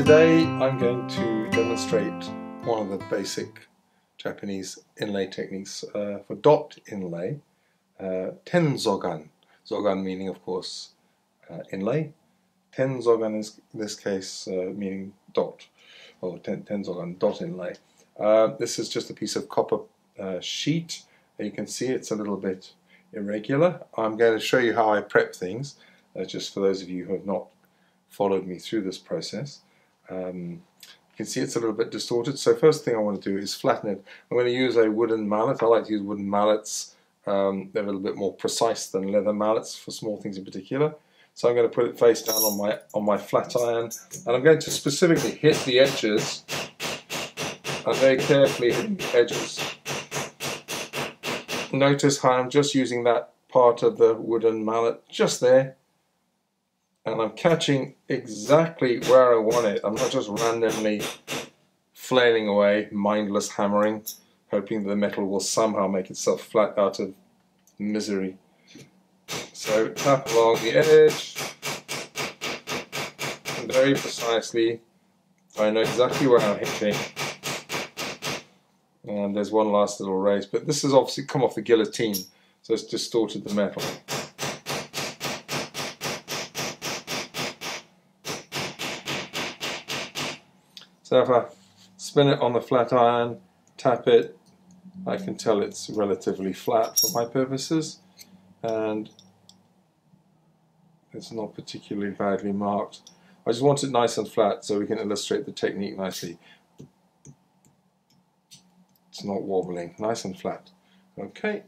Today I'm going to demonstrate one of the basic Japanese inlay techniques uh, for dot inlay, uh, tenzogan. Zogan meaning of course uh, inlay. Tenzogan is in this case uh, meaning dot, or ten, tenzogan, dot inlay. Uh, this is just a piece of copper uh, sheet. You can see it's a little bit irregular. I'm going to show you how I prep things, just for those of you who have not followed me through this process. Um, you can see it's a little bit distorted, so first thing I want to do is flatten it. I'm going to use a wooden mallet. I like to use wooden mallets. Um, they're a little bit more precise than leather mallets for small things in particular. So I'm going to put it face down on my on my flat iron, and I'm going to specifically hit the edges, and very carefully hit the edges. Notice how I'm just using that part of the wooden mallet just there and I'm catching exactly where I want it. I'm not just randomly flailing away, mindless hammering, hoping the metal will somehow make itself flat out of misery. So tap along the edge, very precisely. I know exactly where I'm hitting. And there's one last little raise, but this has obviously come off the guillotine, so it's distorted the metal. So if I spin it on the flat iron, tap it, I can tell it's relatively flat for my purposes and it's not particularly badly marked. I just want it nice and flat so we can illustrate the technique nicely. It's not wobbling, nice and flat. Okay,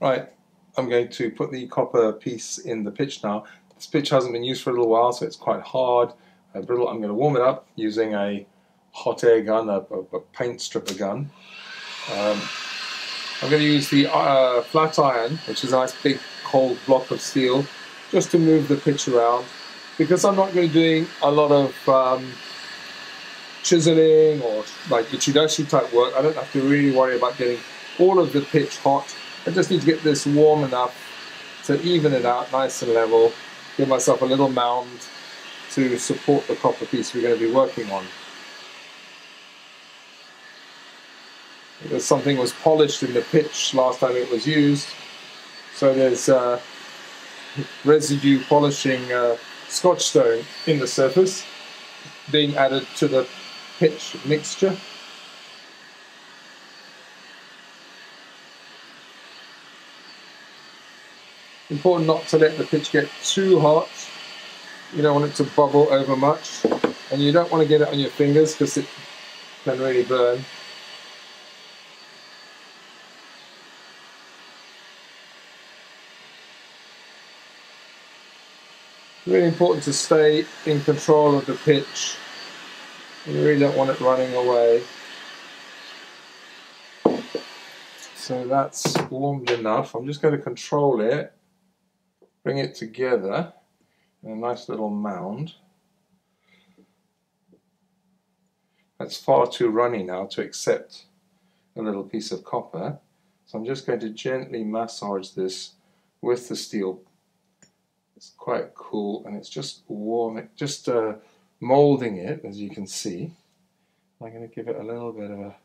right, I'm going to put the copper piece in the pitch now. This pitch hasn't been used for a little while so it's quite hard, uh, brittle. I'm going to warm it up using a hot air gun, a, a paint stripper gun. Um, I'm going to use the uh, flat iron, which is a nice big cold block of steel, just to move the pitch around. Because I'm not going to be doing a lot of um, chiseling or like the Uchidashi type work, I don't have to really worry about getting all of the pitch hot. I just need to get this warm enough to even it out nice and level, give myself a little mound to support the copper piece we're going to be working on. Something was polished in the pitch last time it was used. So there's uh, residue polishing uh, scotch stone in the surface being added to the pitch mixture. Important not to let the pitch get too hot. You don't want it to bubble over much. And you don't want to get it on your fingers because it can really burn. Really important to stay in control of the pitch. You really don't want it running away. So that's warmed enough. I'm just going to control it, bring it together in a nice little mound. That's far too runny now to accept a little piece of copper. So I'm just going to gently massage this with the steel it's quite cool and it's just warm, just uh, molding it as you can see. I'm going to give it a little bit of a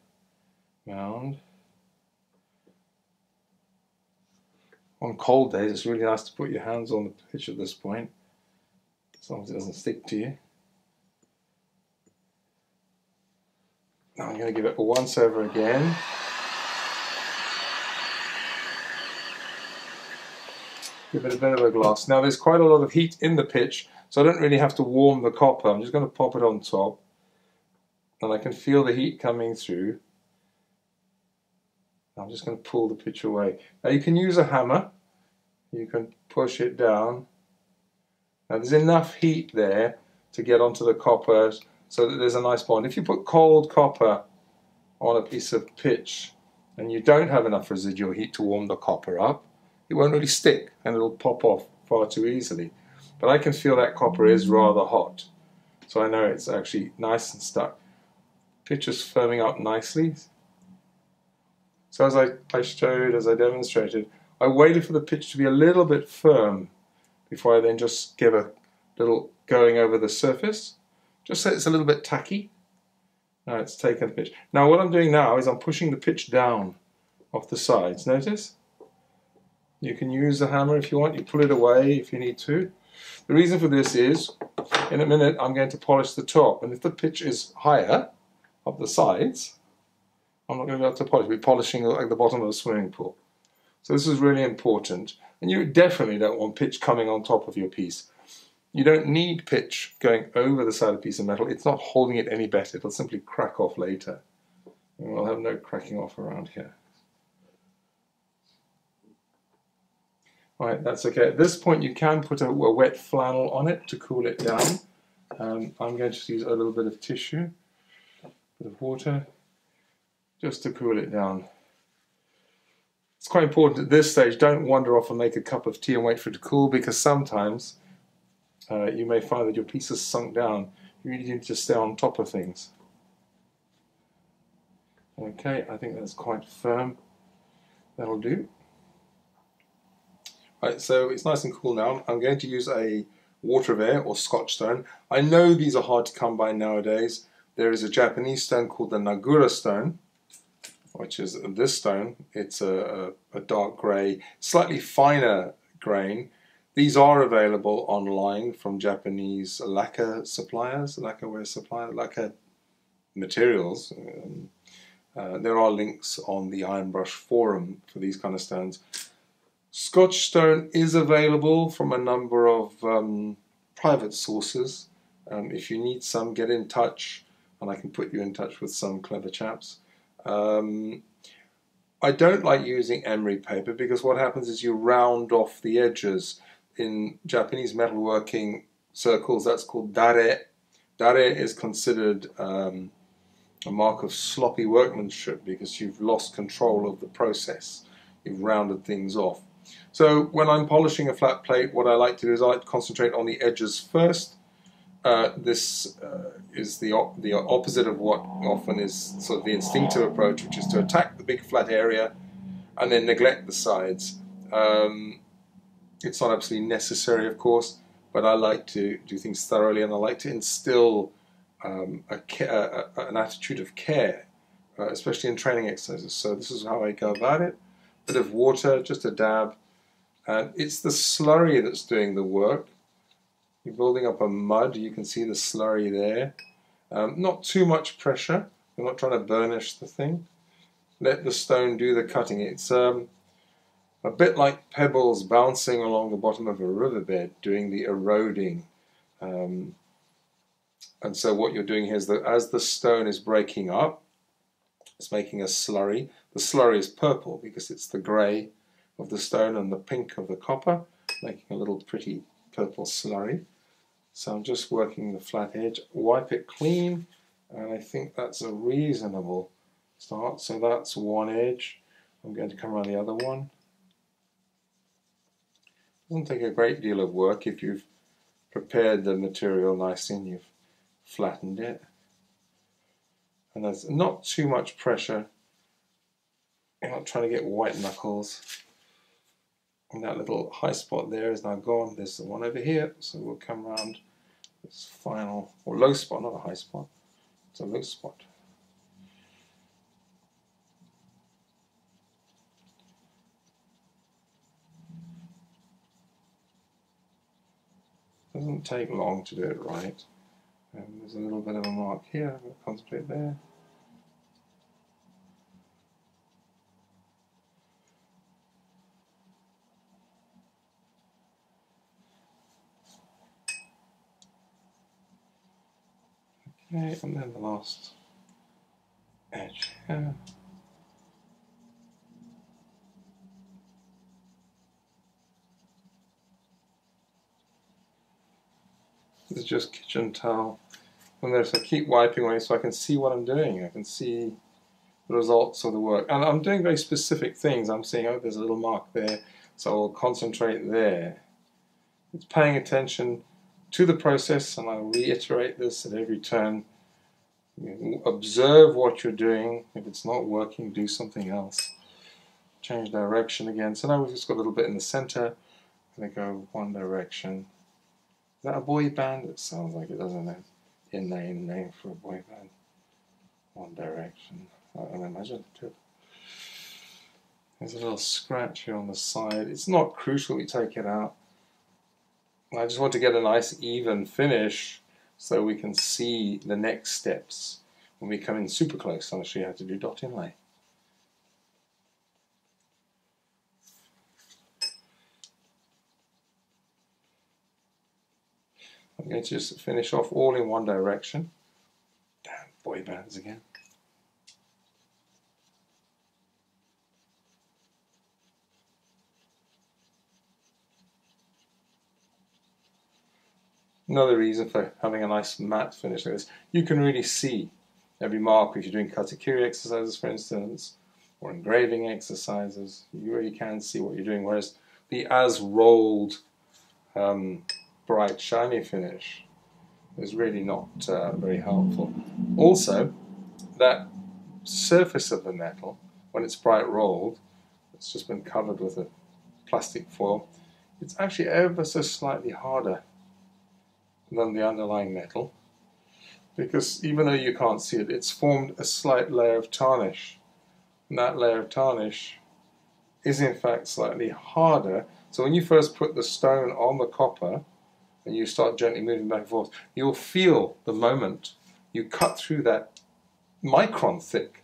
mound. On cold days it's really nice to put your hands on the pitch at this point as long as it doesn't stick to you. Now I'm going to give it a once over again. Give it a bit of a gloss. Now there's quite a lot of heat in the pitch, so I don't really have to warm the copper. I'm just going to pop it on top, and I can feel the heat coming through. I'm just going to pull the pitch away. Now you can use a hammer. You can push it down. Now there's enough heat there to get onto the copper so that there's a nice bond. If you put cold copper on a piece of pitch and you don't have enough residual heat to warm the copper up, it won't really stick and it'll pop off far too easily. But I can feel that copper is mm. rather hot. So I know it's actually nice and stuck. Pitch is firming up nicely. So as I, I showed, as I demonstrated, I waited for the pitch to be a little bit firm before I then just give a little going over the surface. just so it's a little bit tacky. Now it's taken the pitch. Now what I'm doing now is I'm pushing the pitch down off the sides. Notice? You can use the hammer if you want. You pull it away if you need to. The reason for this is, in a minute I'm going to polish the top. And if the pitch is higher of the sides, I'm not going to be able to polish. We're polishing like the bottom of a swimming pool. So this is really important. And you definitely don't want pitch coming on top of your piece. You don't need pitch going over the side of a piece of metal. It's not holding it any better. It'll simply crack off later. And we'll have no cracking off around here. Right, that's okay. At this point, you can put a, a wet flannel on it to cool it down. Um, I'm going to use a little bit of tissue, a bit of water, just to cool it down. It's quite important at this stage, don't wander off and make a cup of tea and wait for it to cool because sometimes uh, you may find that your piece has sunk down. You really need to stay on top of things. Okay, I think that's quite firm. That'll do. Right, so it's nice and cool now. I'm going to use a water or Scotch stone. I know these are hard to come by nowadays. There is a Japanese stone called the Nagura stone, which is this stone. It's a, a, a dark grey, slightly finer grain. These are available online from Japanese lacquer suppliers, lacquerware suppliers, lacquer materials. Um, uh, there are links on the Ironbrush forum for these kind of stones. Scotch stone is available from a number of um, private sources. Um, if you need some, get in touch and I can put you in touch with some clever chaps. Um, I don't like using emery paper because what happens is you round off the edges. In Japanese metalworking circles, that's called dare. Dare is considered um, a mark of sloppy workmanship because you've lost control of the process. You've rounded things off. So when I'm polishing a flat plate, what I like to do is I like to concentrate on the edges first uh, this uh, is the op the opposite of what often is sort of the instinctive approach, which is to attack the big flat area and then neglect the sides. Um, it's not absolutely necessary, of course, but I like to do things thoroughly, and I like to instill um, a, a, an attitude of care, uh, especially in training exercises. So this is how I go about it: bit of water, just a dab, and it's the slurry that's doing the work. You're building up a mud, you can see the slurry there. Um, not too much pressure, you're not trying to burnish the thing. Let the stone do the cutting. It's um, a bit like pebbles bouncing along the bottom of a riverbed doing the eroding. Um, and so what you're doing here is that as the stone is breaking up, it's making a slurry. The slurry is purple because it's the grey of the stone and the pink of the copper, making a little pretty purple slurry. So I'm just working the flat edge, wipe it clean, and I think that's a reasonable start. So that's one edge. I'm going to come around the other one. Doesn't take a great deal of work if you've prepared the material nicely and you've flattened it. And there's not too much pressure. You're not trying to get white knuckles. And that little high spot there is now gone. There's the one over here, so we'll come around this final, or low spot, not a high spot, it's a low spot. Doesn't take long to do it right. And there's a little bit of a mark here, I'm going to concentrate there. Okay, and then the last edge here. This is just kitchen towel. And So I keep wiping away so I can see what I'm doing. I can see the results of the work. And I'm doing very specific things. I'm seeing, oh, there's a little mark there, so I'll concentrate there. It's paying attention to the process, and I'll reiterate this at every turn. Observe what you're doing. If it's not working, do something else. Change direction again. So now we've just got a little bit in the center. I'm going to go one direction. Is that a boy band? It sounds like it, doesn't it? Inane name for a boy band. One Direction, unimaginative. There's a little scratch here on the side. It's not crucial we take it out. I just want to get a nice even finish so we can see the next steps when we come in super close. I'll show you how to do dot inlay. I'm going to just finish off all in one direction. Damn, boy bands again. Another reason for having a nice matte finish like this, you can really see every mark if you're doing katakiri exercises, for instance, or engraving exercises. You really can see what you're doing, whereas the as rolled um, bright shiny finish is really not uh, very helpful. Also, that surface of the metal, when it's bright rolled, it's just been covered with a plastic foil, it's actually ever so slightly harder than the underlying metal because even though you can't see it, it's formed a slight layer of tarnish. And that layer of tarnish is in fact slightly harder. So when you first put the stone on the copper, and you start gently moving back and forth, you'll feel the moment you cut through that micron thick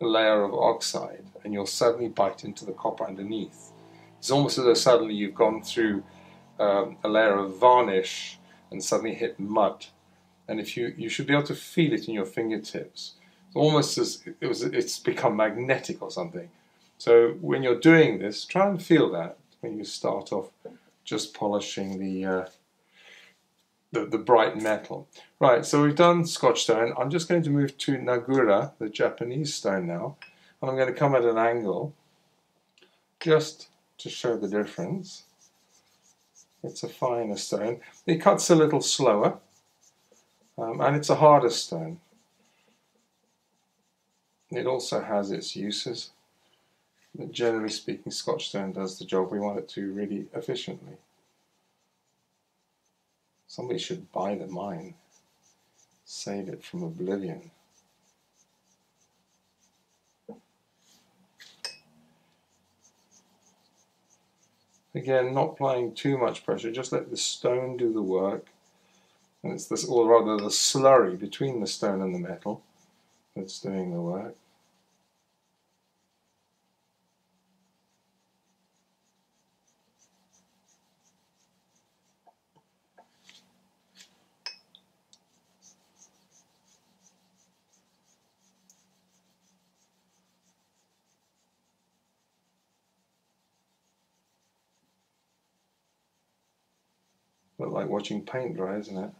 layer of oxide and you'll suddenly bite into the copper underneath. It's almost as though suddenly you've gone through um, a layer of varnish and suddenly hit mud. And if you, you should be able to feel it in your fingertips. It's almost as it was, it's become magnetic or something. So when you're doing this, try and feel that when you start off just polishing the, uh, the, the bright metal. Right, so we've done Scotch stone. I'm just going to move to Nagura, the Japanese stone now. And I'm going to come at an angle just to show the difference. It's a finer stone. It cuts a little slower, um, and it's a harder stone. It also has its uses. But generally speaking, Scotch stone does the job we want it to really efficiently. Somebody should buy the mine, save it from oblivion. Again, not applying too much pressure, just let the stone do the work. And it's this, or rather the slurry between the stone and the metal that's doing the work. But like watching paint dry, isn't it?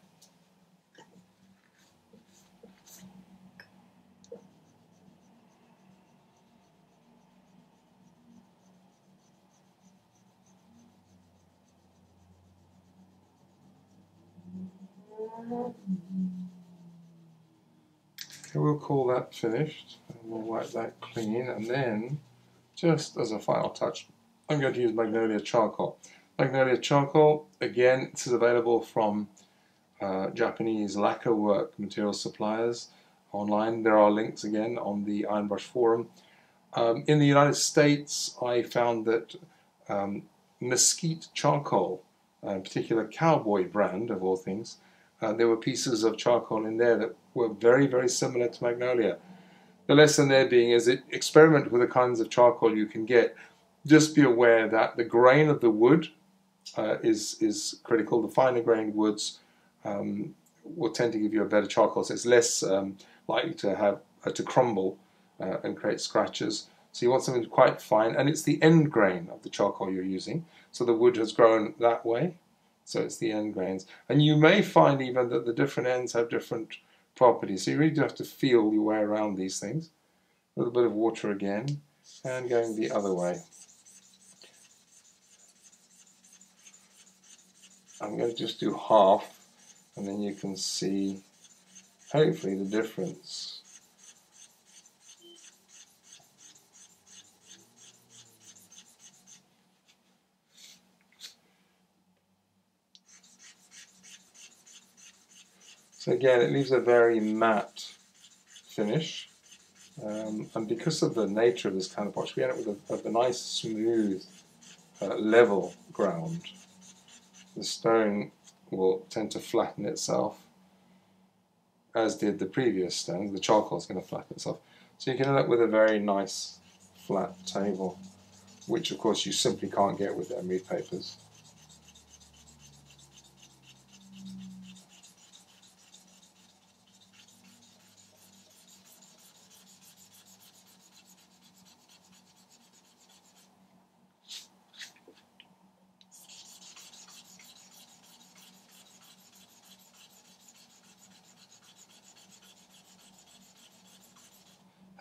Okay, we'll call that finished and we'll wipe that clean and then just as a final touch I'm going to use Magnolia charcoal. Magnolia charcoal, again, this is available from uh, Japanese lacquer work material suppliers online. There are links again on the Iron Brush forum. Um, in the United States, I found that um, Mesquite charcoal, a particular cowboy brand of all things, uh, there were pieces of charcoal in there that were very, very similar to Magnolia. The lesson there being is experiment with the kinds of charcoal you can get. Just be aware that the grain of the wood uh, is is critical. The finer grained woods um, will tend to give you a better charcoal, so it's less um, likely to have uh, to crumble uh, and create scratches. So you want something quite fine, and it's the end grain of the charcoal you're using. So the wood has grown that way, so it's the end grains. And you may find even that the different ends have different properties. So you really do have to feel your way around these things. A little bit of water again, and going the other way. I'm going to just do half and then you can see hopefully the difference. So Again, it leaves a very matte finish. Um, and because of the nature of this kind of polish, we end up with a, a nice, smooth, uh, level ground. The stone will tend to flatten itself, as did the previous stone. The charcoal is going to flatten itself. So you can end up with a very nice, flat table, which of course you simply can't get with emery papers.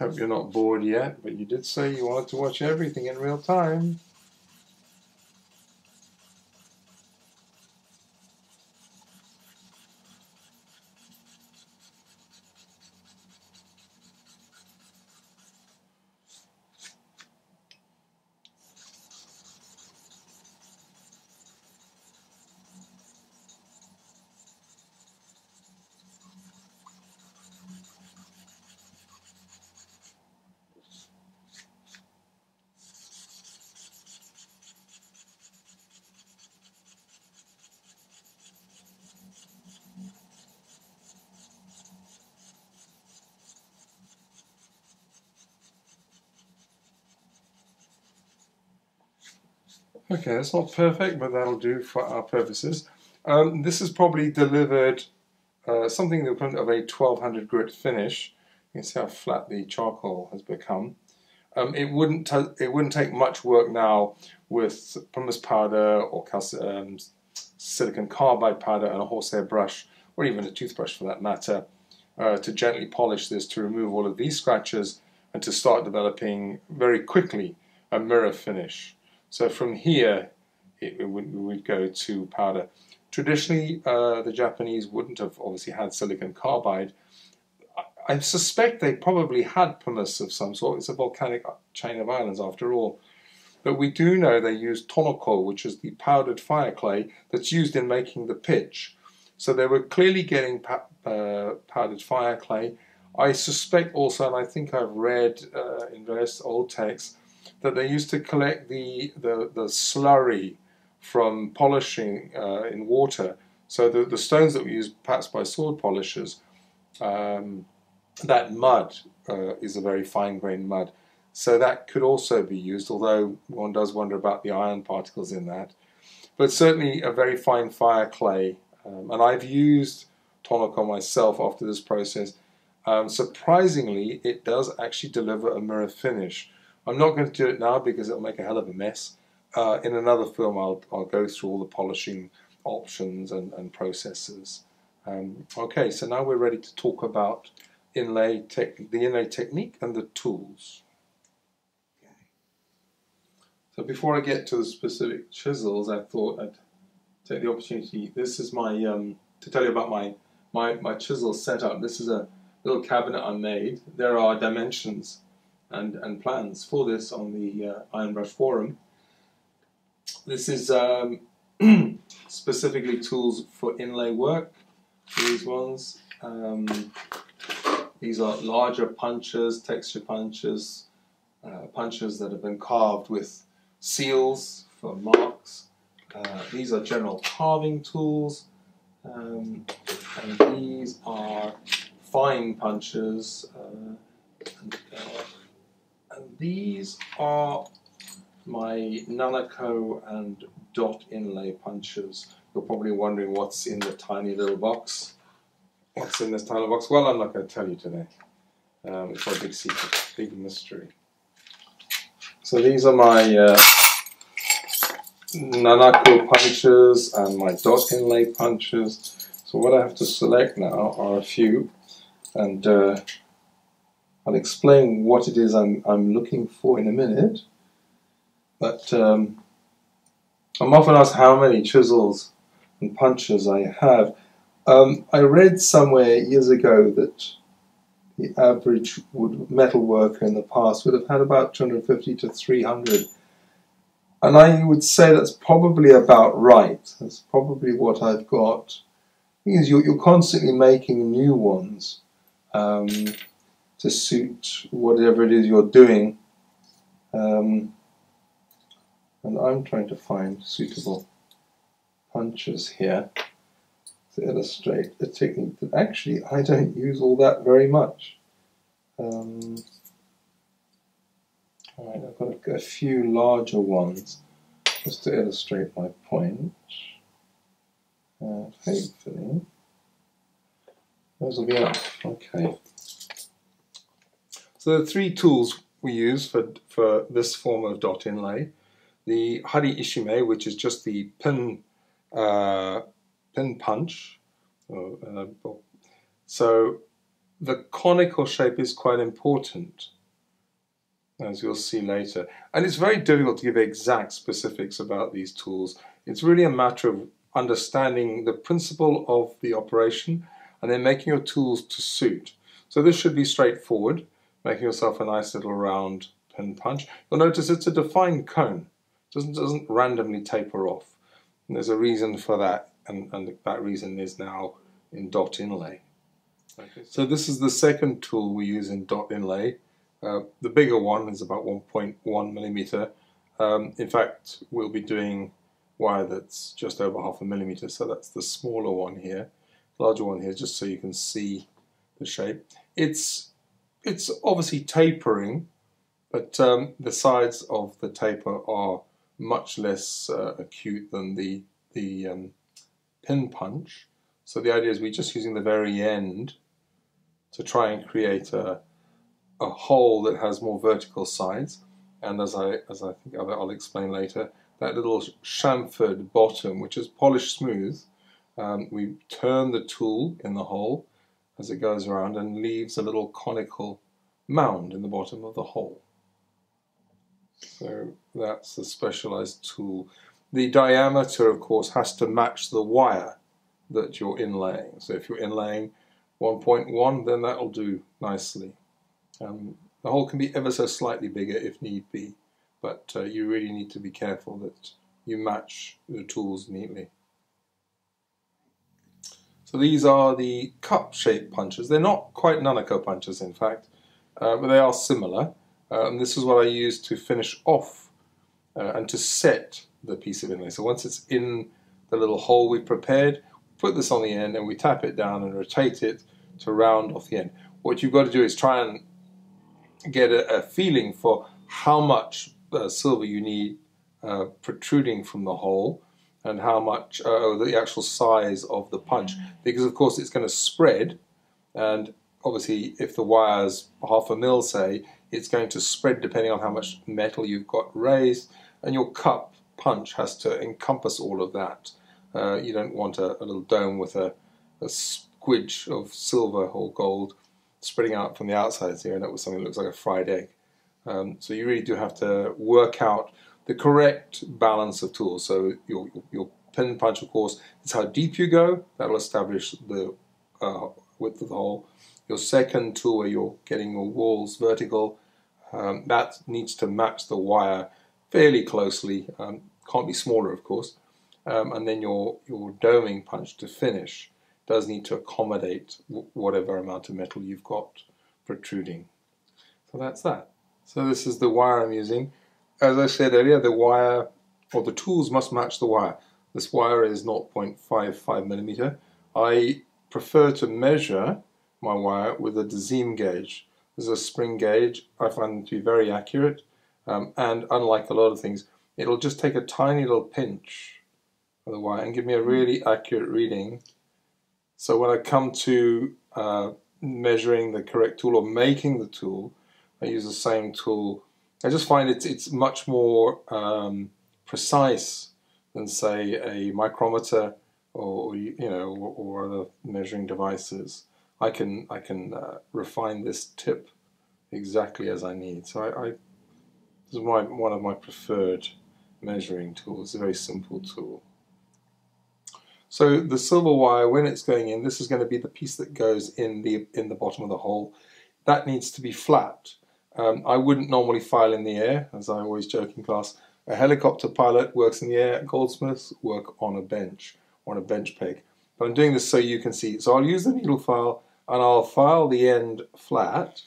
Hope you're not bored yet, but you did say you wanted to watch everything in real time. Okay, that's not perfect, but that'll do for our purposes. Um, this is probably delivered uh, something the equivalent of a 1200 grit finish. You can see how flat the charcoal has become. Um, it wouldn't it wouldn't take much work now with pumice powder or um, silicon carbide powder and a horsehair brush, or even a toothbrush for that matter, uh, to gently polish this to remove all of these scratches and to start developing very quickly a mirror finish. So from here, it, it would, we would go to powder. Traditionally, uh, the Japanese wouldn't have obviously had silicon carbide. I, I suspect they probably had pumice of some sort. It's a volcanic chain of islands after all. But we do know they used tonoko, which is the powdered fire clay that's used in making the pitch. So they were clearly getting uh, powdered fire clay. I suspect also, and I think I've read uh, in various old texts, that they used to collect the, the, the slurry from polishing uh, in water. So the, the stones that were used perhaps by sword polishers, um, that mud uh, is a very fine-grained mud. So that could also be used, although one does wonder about the iron particles in that. But certainly a very fine fire clay. Um, and I've used Tonoko myself after this process. Um, surprisingly, it does actually deliver a mirror finish. I'm not going to do it now because it'll make a hell of a mess. Uh, in another film, I'll, I'll go through all the polishing options and, and processes. Um, okay, so now we're ready to talk about inlay the inlay technique and the tools. Okay. So before I get to the specific chisels, I thought I'd take the opportunity. This is my um, to tell you about my my my chisel setup. This is a little cabinet I made. There are dimensions and, and plans for this on the uh, Ironbrush forum. This is um, specifically tools for inlay work, these ones. Um, these are larger punches, texture punches, uh, punches that have been carved with seals for marks. Uh, these are general carving tools, um, and these are fine punches. Uh, and, uh, and these are my Nanako and dot inlay punches. You're probably wondering what's in the tiny little box. What's in this tiny box? Well, I'm not going to tell you today. Um, it's a big secret, big mystery. So these are my uh, Nanako punches and my dot inlay punches. So what I have to select now are a few, and uh, I'll explain what it is I'm, I'm looking for in a minute. But um, I'm often asked how many chisels and punches I have. Um, I read somewhere years ago that the average wood metal worker in the past would have had about 250 to 300. And I would say that's probably about right. That's probably what I've got. is, you're, you're constantly making new ones um, to suit whatever it is you're doing. Um, and I'm trying to find suitable punches here to illustrate a technique that actually I don't use all that very much. Um, Alright, I've got a, a, few larger ones just to illustrate my point. And hopefully those will be enough. Okay. So the three tools we use for, for this form of dot inlay, the Hari Ishime, which is just the pin uh, pin punch. Uh, so the conical shape is quite important, as you'll see later. And it's very difficult to give exact specifics about these tools. It's really a matter of understanding the principle of the operation and then making your tools to suit. So this should be straightforward, making yourself a nice little round pin punch. You'll notice it's a defined cone. It doesn't, doesn't randomly taper off. And there's a reason for that, and, and that reason is now in dot inlay. Okay, so this is the second tool we use in dot inlay. Uh, the bigger one is about 1.1 millimeter. Um, in fact, we'll be doing wire that's just over half a millimeter, so that's the smaller one here. The larger one here, just so you can see the shape. It's it's obviously tapering, but um, the sides of the taper are much less uh, acute than the, the um, pin punch. So the idea is we're just using the very end to try and create a, a hole that has more vertical sides. And as I, as I think I'll, I'll explain later, that little chamfered bottom, which is polished smooth, um, we turn the tool in the hole as it goes around and leaves a little conical mound in the bottom of the hole. So that's the specialized tool. The diameter, of course, has to match the wire that you're inlaying. So if you're inlaying 1.1, then that'll do nicely. Um, the hole can be ever so slightly bigger if need be, but uh, you really need to be careful that you match the tools neatly. So these are the cup-shaped punches. They're not quite Nanako punches, in fact, uh, but they are similar. Uh, and this is what I use to finish off uh, and to set the piece of inlay. So once it's in the little hole we've prepared, put this on the end and we tap it down and rotate it to round off the end. What you've got to do is try and get a, a feeling for how much uh, silver you need uh, protruding from the hole and how much, uh, the actual size of the punch. Because of course it's going to spread and obviously if the wire's half a mil say, it's going to spread depending on how much metal you've got raised, and your cup punch has to encompass all of that. Uh, you don't want a, a, little dome with a, a squidge of silver or gold spreading out from the outside here, and it was something that looks like a fried egg. Um, so you really do have to work out the correct balance of tools. So your, your pin punch, of course, is how deep you go. That'll establish the uh, width of the hole. Your second tool where you're getting your walls vertical, um, that needs to match the wire fairly closely. Um, can't be smaller, of course. Um, and then your, your doming punch to finish does need to accommodate whatever amount of metal you've got protruding. So that's that. So this is the wire I'm using. As I said earlier, the wire or the tools must match the wire. This wire is 0.55 millimeter. I prefer to measure my wire with a Dezim gauge. This is a spring gauge. I find them to be very accurate. Um, and unlike a lot of things, it'll just take a tiny little pinch of the wire and give me a really accurate reading. So when I come to uh, measuring the correct tool or making the tool, I use the same tool. I just find it's, it's much more um, precise than say a micrometer or you know or, or other measuring devices. I can I can uh, refine this tip exactly as I need. So I, I this is my, one of my preferred measuring tools. A very simple tool. So the silver wire, when it's going in, this is going to be the piece that goes in the in the bottom of the hole. That needs to be flat. Um, I wouldn't normally file in the air, as I always joke in class. A helicopter pilot works in the air. Goldsmiths work on a bench, on a bench peg. but I'm doing this so you can see. So I'll use the needle file and I'll file the end flat.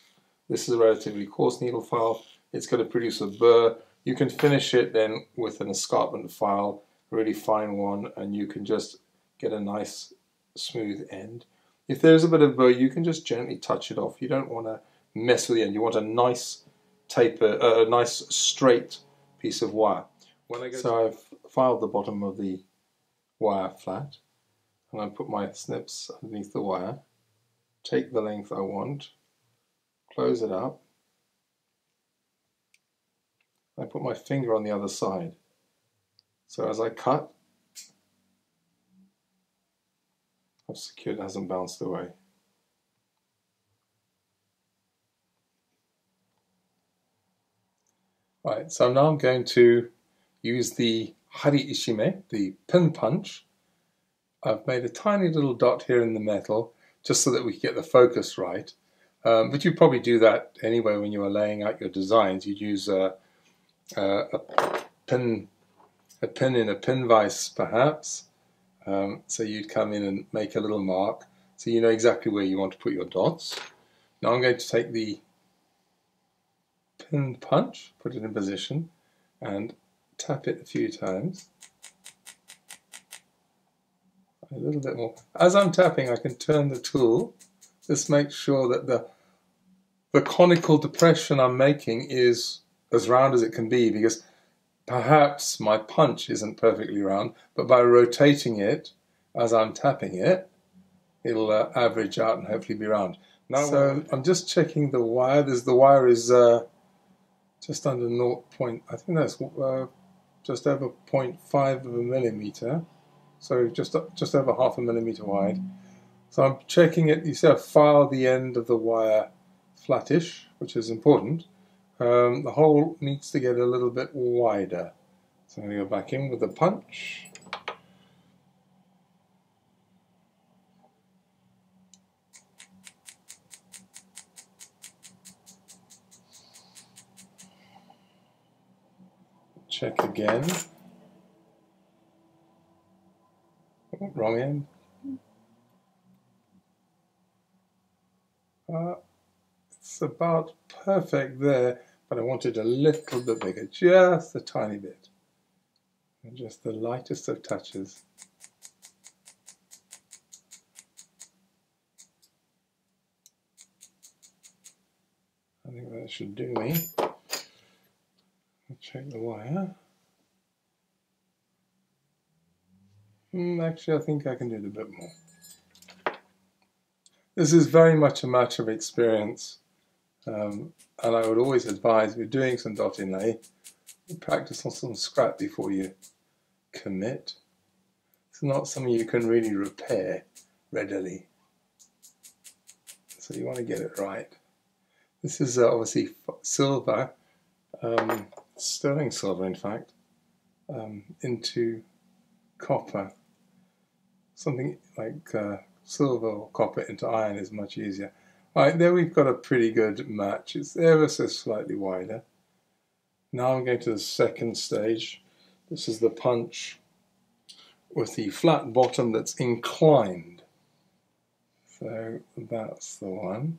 This is a relatively coarse needle file. It's going to produce a burr. You can finish it then with an escapement file, a really fine one, and you can just get a nice smooth end. If there's a bit of burr, you can just gently touch it off. You don't want to mess with the end. You want a nice taper, uh, a nice straight piece of wire. so I've filed the bottom of the wire flat and I put my snips underneath the wire, take the length I want, close it up, I put my finger on the other side. So as I cut, I've secured it hasn't bounced away. Right, so now I'm going to use the Hari Ishime, the pin punch. I've made a tiny little dot here in the metal just so that we can get the focus right. Um, but you probably do that anyway when you are laying out your designs. You'd use a, a, a pin, a pin in a pin vise perhaps. Um, so you'd come in and make a little mark so you know exactly where you want to put your dots. Now I'm going to take the pin punch, put it in position, and tap it a few times. A little bit more. As I'm tapping, I can turn the tool. This makes sure that the the conical depression I'm making is as round as it can be because perhaps my punch isn't perfectly round, but by rotating it as I'm tapping it, it'll uh, average out and hopefully be round. Now, so I'm just checking the wire. There's the wire is uh, just under 0. Point, I think that's uh, just over 0.5 of a millimeter, so just just over half a millimeter wide. So I'm checking it. You see, I file the end of the wire flattish, which is important. Um, the hole needs to get a little bit wider. So I'm going to go back in with the punch. Check again. Oh, wrong end. Uh, it's about perfect there, but I want it a little bit bigger, just a tiny bit. And just the lightest of touches. I think that should do me check the wire. Mm, actually, I think I can do it a bit more. This is very much a matter of experience, um, and I would always advise, you're doing some dot inlay, practice on some scrap before you commit. It's not something you can really repair readily. So you want to get it right. This is uh, obviously silver. Um, sterling silver in fact, um, into copper. Something like uh, silver or copper into iron is much easier. Right, there we've got a pretty good match. It's ever so slightly wider. Now I'm going to the second stage. This is the punch with the flat bottom that's inclined. So that's the one.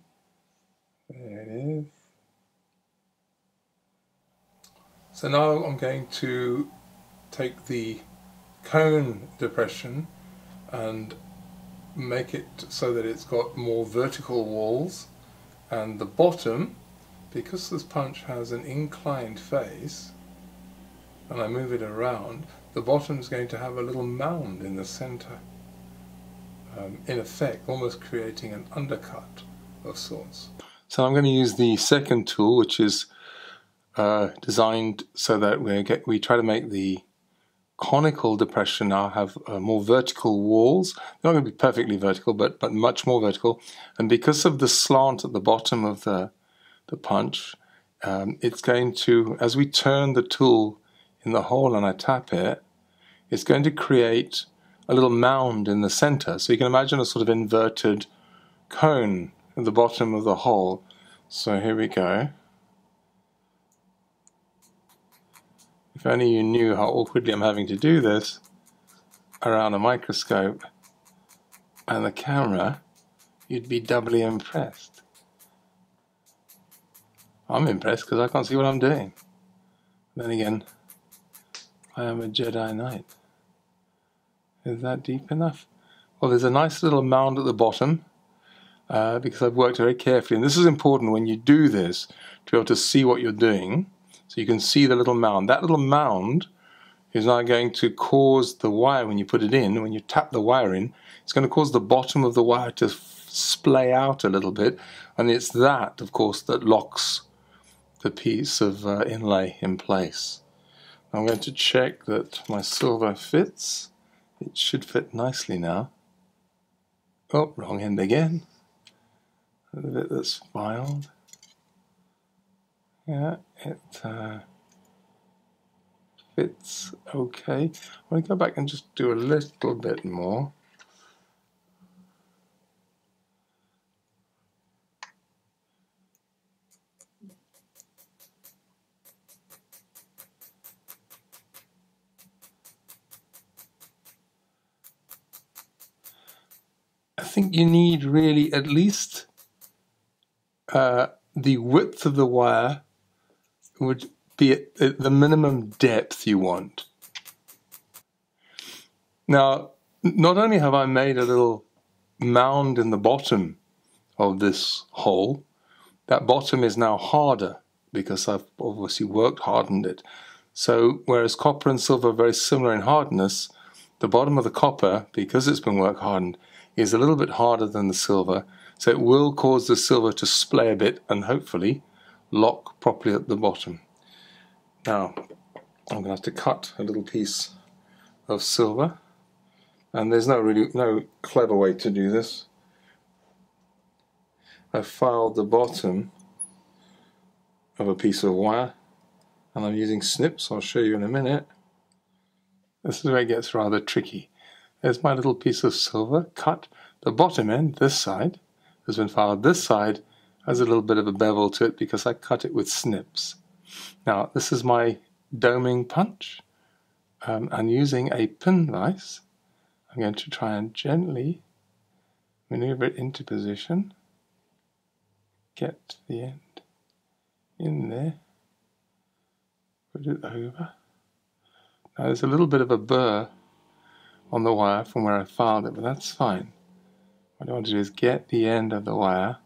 There it is. So now I'm going to take the cone depression and make it so that it's got more vertical walls and the bottom because this punch has an inclined face and I move it around the bottom is going to have a little mound in the center um, in effect almost creating an undercut of sorts. So I'm going to use the second tool which is uh, designed so that we get we try to make the conical depression now have uh, more vertical walls. They're not going to be perfectly vertical, but but much more vertical. And because of the slant at the bottom of the the punch, um, it's going to as we turn the tool in the hole and I tap it, it's going to create a little mound in the center. So you can imagine a sort of inverted cone at the bottom of the hole. So here we go. If only you knew how awkwardly I'm having to do this around a microscope. and the camera, you'd be doubly impressed. I'm impressed because I can't see what I'm doing. Then again, I am a Jedi Knight. Is that deep enough? Well, there's a nice little mound at the bottom uh, because I've worked very carefully. And this is important when you do this to be able to see what you're doing. So you can see the little mound. That little mound is now going to cause the wire, when you put it in, when you tap the wire in, it's going to cause the bottom of the wire to splay out a little bit. And it's that, of course, that locks the piece of uh, inlay in place. I'm going to check that my silver fits. It should fit nicely now. Oh, wrong end again. The bit that's filed. Yeah, it uh, fits okay. I'm going to go back and just do a little bit more. I think you need really at least uh, the width of the wire would be at uh, the minimum depth you want. Now, not only have I made a little mound in the bottom of this hole, that bottom is now harder because I've obviously worked hardened it. So whereas copper and silver are very similar in hardness, the bottom of the copper, because it's been work hardened, is a little bit harder than the silver. So it will cause the silver to splay a bit and hopefully lock properly at the bottom. Now, I'm going to have to cut a little piece of silver. And there's no really no clever way to do this. I've filed the bottom of a piece of wire and I'm using snips, I'll show you in a minute. This is where it gets rather tricky. There's my little piece of silver cut. The bottom end, this side, has been filed. This side has a little bit of a bevel to it because I cut it with snips. Now, this is my doming punch. Um, and using a pin vise, I'm going to try and gently maneuver it into position, get the end in there, put it over. Now there's a little bit of a burr on the wire from where I filed it, but that's fine. What I want to do is get the end of the wire.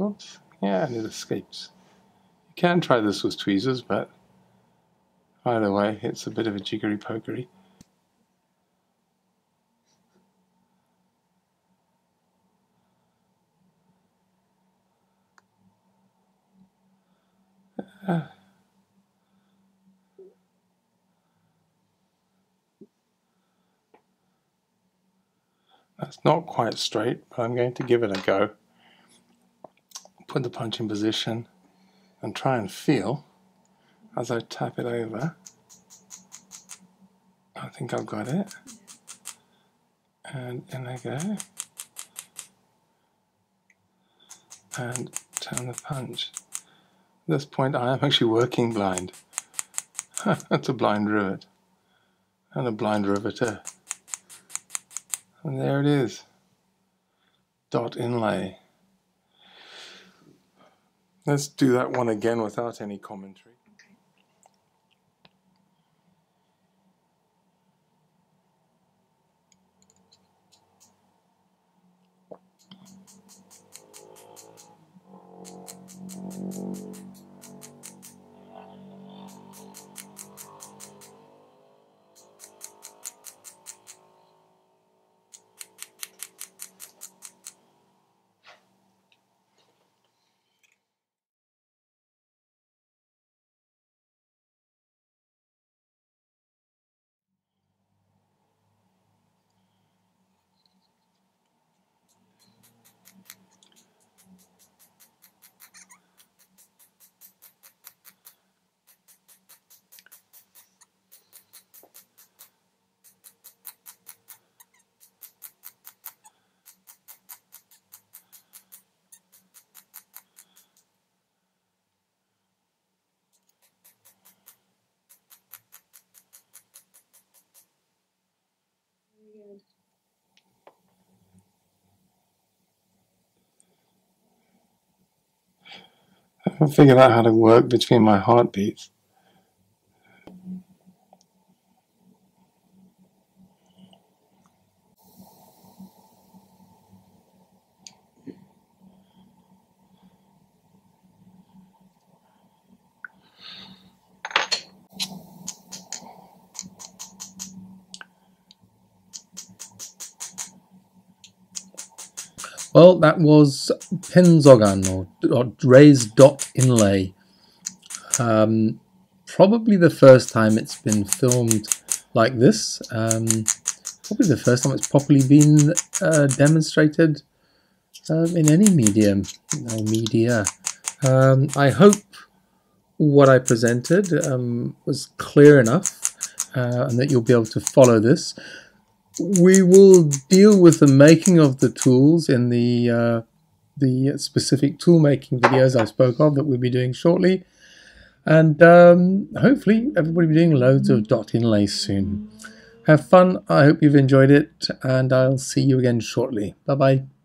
Oops, yeah, and it escapes. You can try this with tweezers, but either way, it's a bit of a jiggery pokery. Uh, That's not quite straight, but I'm going to give it a go. Put the punch in position and try and feel as I tap it over. I think I've got it. And in I go. And turn the punch. At this point I am actually working blind. That's a blind rivet. And a blind riveter. And there it is. Dot inlay. Let's do that one again without any commentary. I haven't figured out how to work between my heartbeats. Well, that was Ten zogan or, or dot inlay. Um, probably the first time it's been filmed like this. Um, probably the first time it's properly been uh, demonstrated um, in any medium or media. Um, I hope what I presented um, was clear enough uh, and that you'll be able to follow this we will deal with the making of the tools in the uh, the specific tool making videos I spoke of that we'll be doing shortly. And um, hopefully everybody will be doing loads of dot inlays soon. Have fun. I hope you've enjoyed it and I'll see you again shortly. Bye bye.